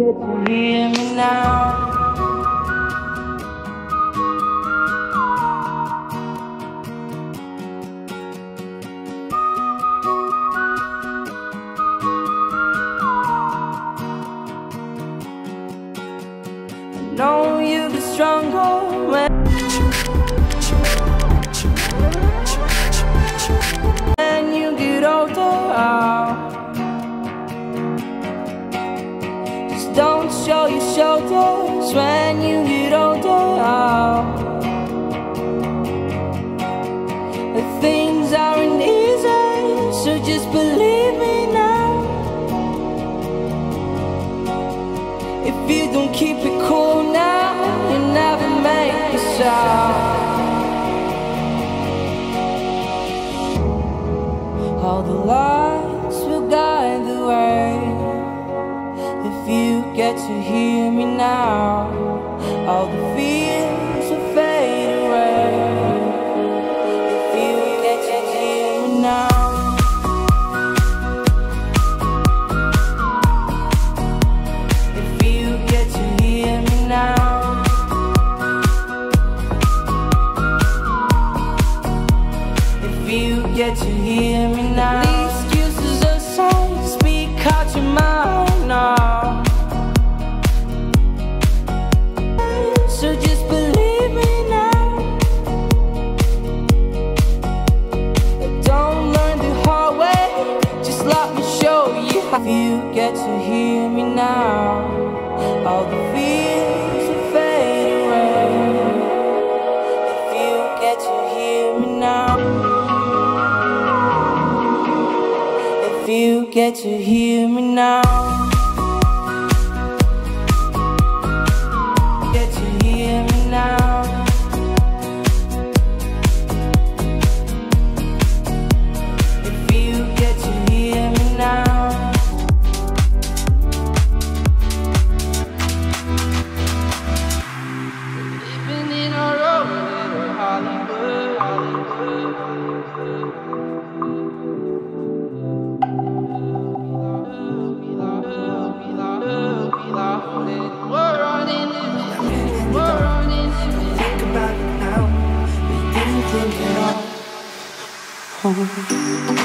good to hear me now. to hear me now. get to hear me now. song.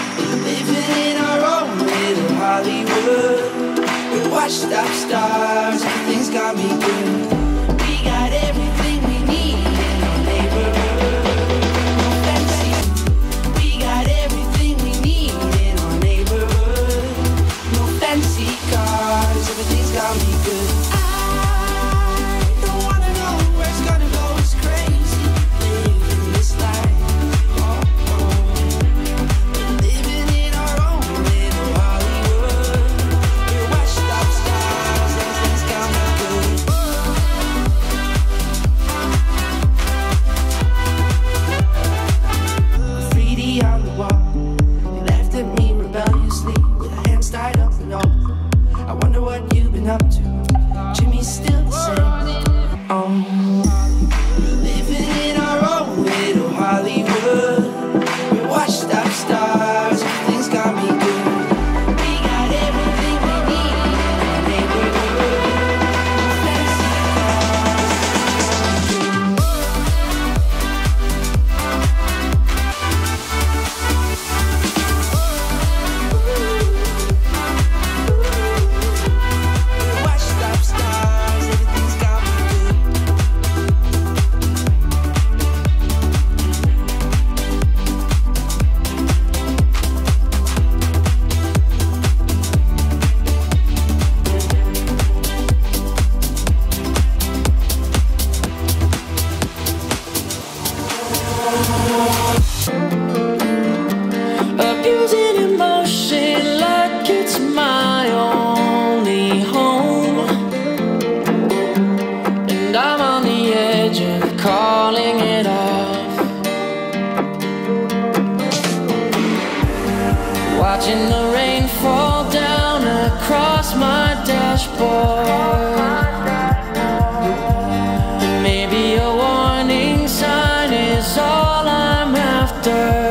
Living in our own little Hollywood. We watch stop stars, things got me good. after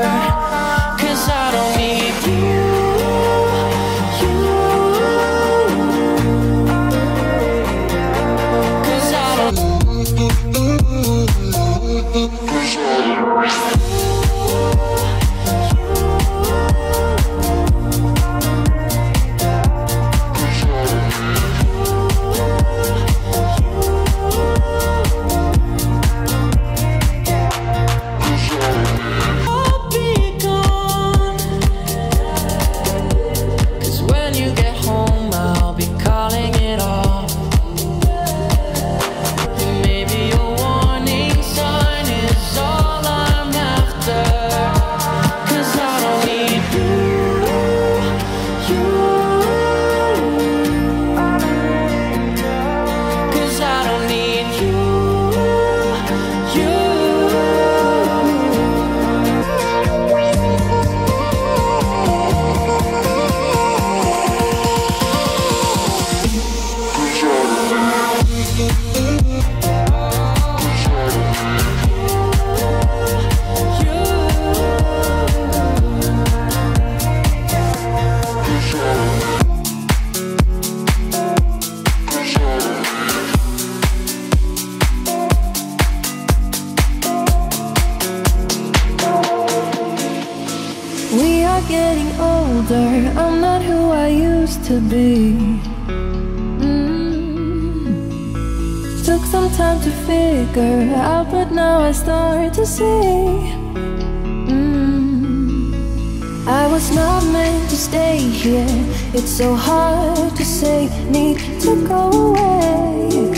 meant to stay here. It's so hard to say, need to go away.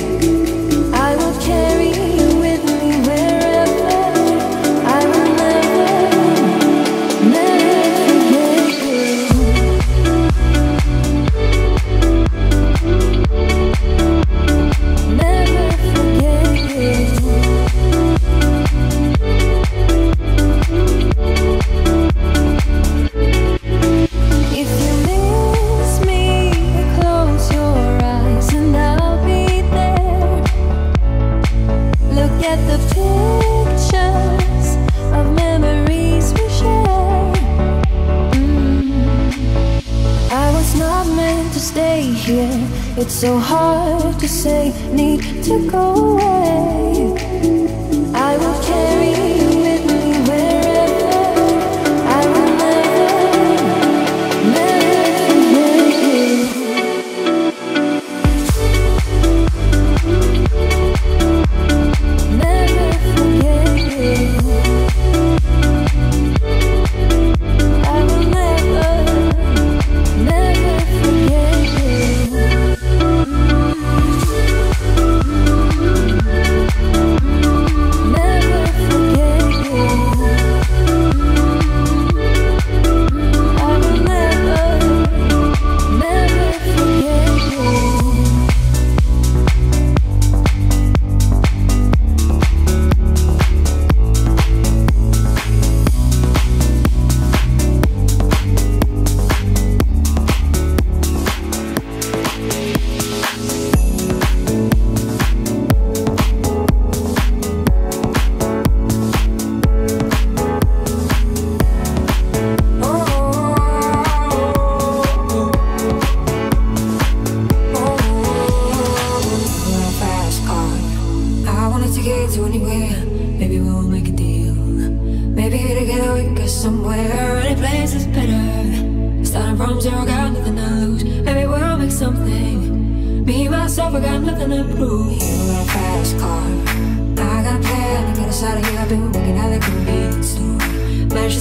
I will carry you. It's so hard to say, need to go away.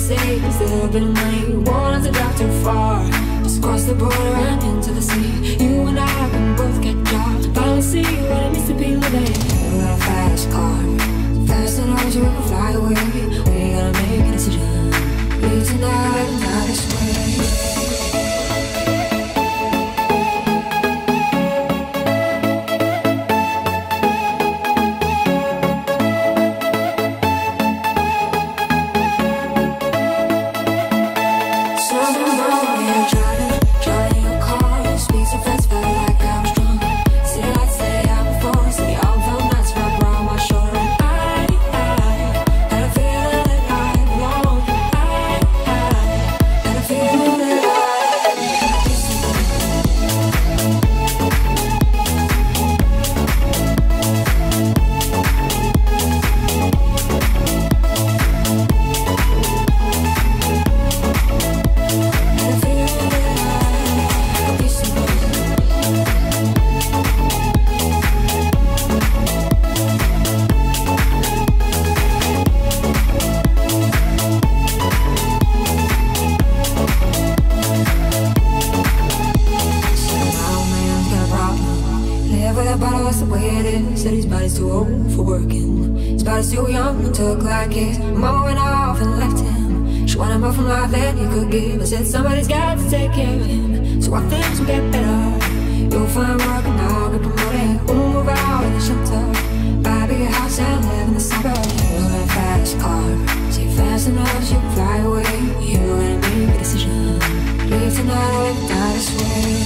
say is that I've been late Wanted to drive too far Just cross the border and into the sea. You and I can both get jobs Finally see what it means to be living. We're a fast car Fast enough to fly away. They said somebody's got to take care of him. So our things will get better. You'll find work and I'll get promoted. We'll move out of the shelter. Buy a bigger house and live in the suburbs. You know a fast car. See fast enough, you fly away. You and me make a decision. Live tonight, die this way.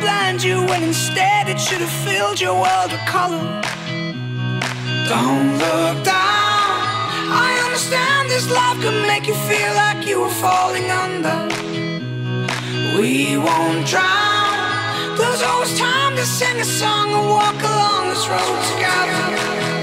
Blind you when instead it should have filled your world with color? Don't look down. I understand this love can make you feel like you were falling under. We won't drown. There's always time to sing a song and walk along this road together.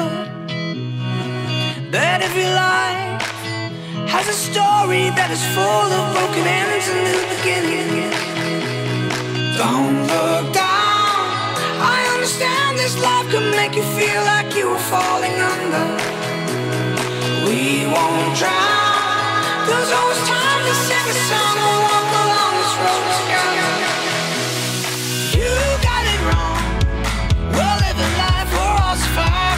Remember that every life has a story that is full of broken ends and new beginnings? Don't look down. I understand this life can make you feel like you were falling under. We won't drown. There's always time to sing a song and walk along this road together. You got it wrong. We're living life, we're all surviving.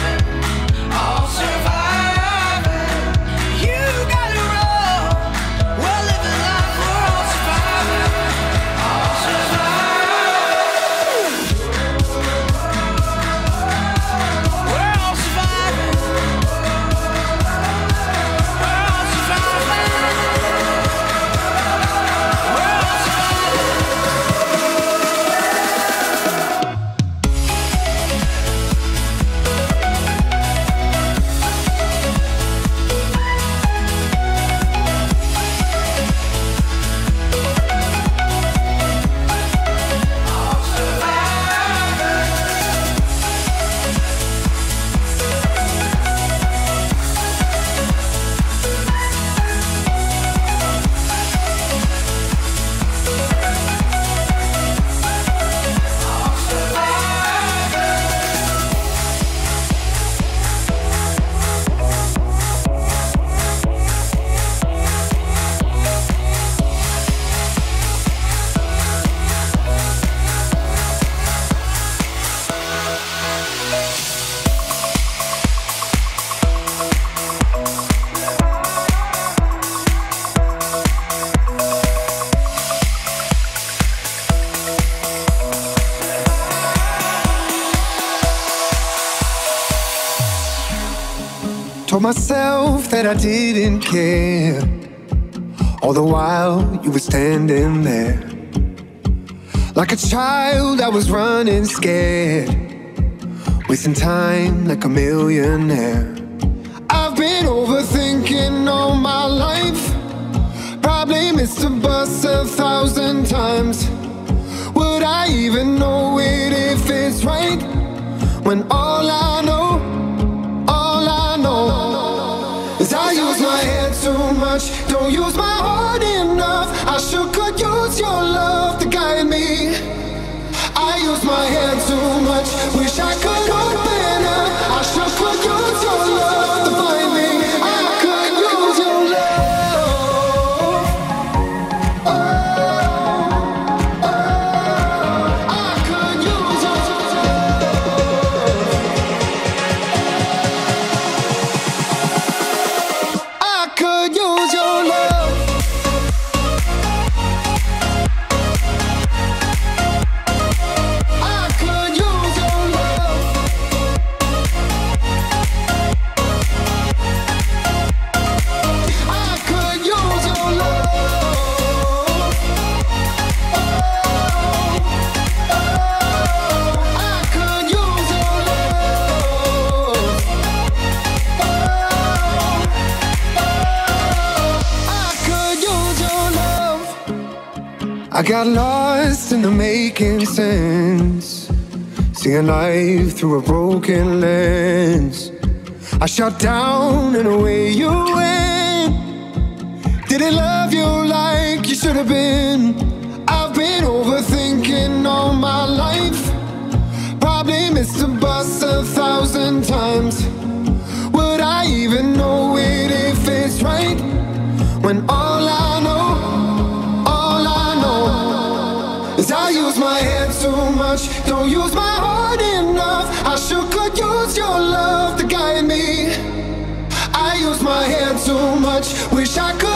Told myself that I didn't care. All the while you were standing there. Like a child, I was running scared. Wasting time like a millionaire. I've been overthinking all my life. Probably missed a bus a thousand times. Would I even know it if it's right? When all I got lost in the making sense. Seeing life through a broken lens. I shut down and away you went. Didn't love you like you should have been. I've been overthinking all my life. Probably missed the bus a thousand times. Would I even know it if it's right? When all I know, my head too much, don't use my heart enough. I sure could use your love to guide me. I use my head too much, wish I could